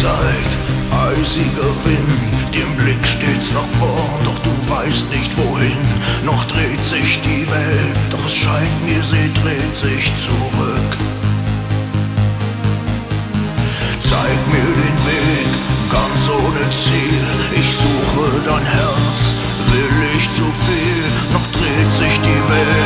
Zeit, eisiger Wind, dem Blick stets nach vorn, doch du weißt nicht wohin. Noch dreht sich die Welt, doch es scheint mir, sie dreht sich zurück. Zeig mir den Weg, ganz ohne Ziel. Ich suche dein Herz, will ich zu viel. Noch dreht sich die Welt